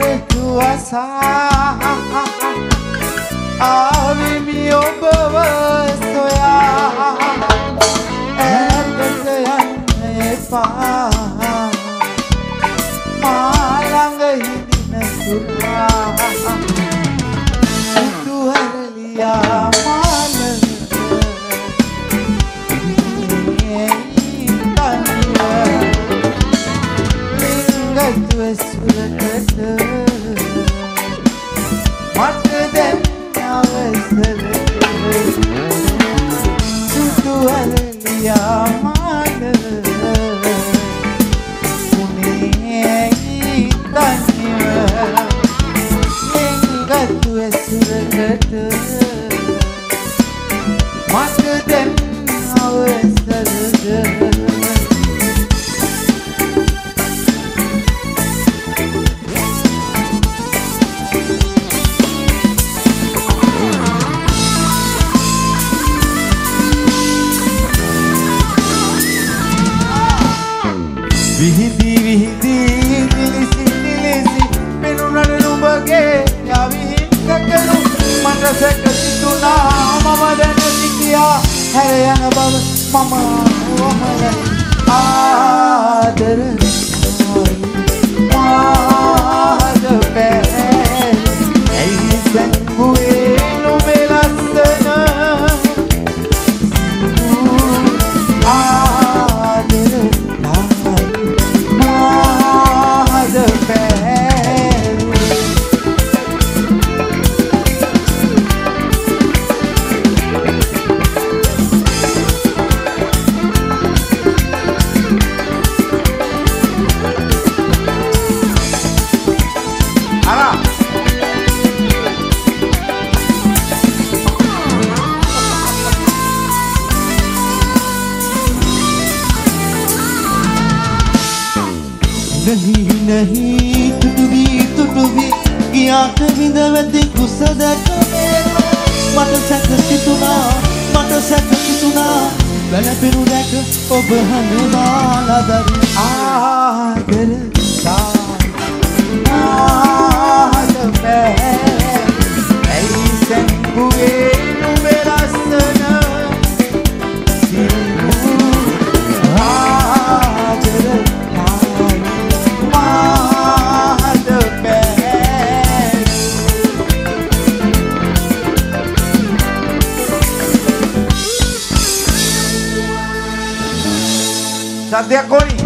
දොරටු අසා ආවිමි ඔබව සොයා ඇතට යන්න එපා. මාළඟ හිඳින සුරා. සිතුහැරලියා ලිංගත්ව සුරකට මට දැන් අවසර සුදුහරලියා මාලව උනේ තනිව ලිංගත්ව සුරකට මට දැන් අවසරද මට සැකසිතුනා මම දැන සිටියා. හැර යන බව මම වමල ආදර නැහි නැහි තුටුවී තුටුවී ගියාට විඳ වැති කුස දැක මට සැක සිතුනා මට සැක සිතුනා වැළපෙනු දැක ඔබ හඳ බාලදරි ආදර සා até agora?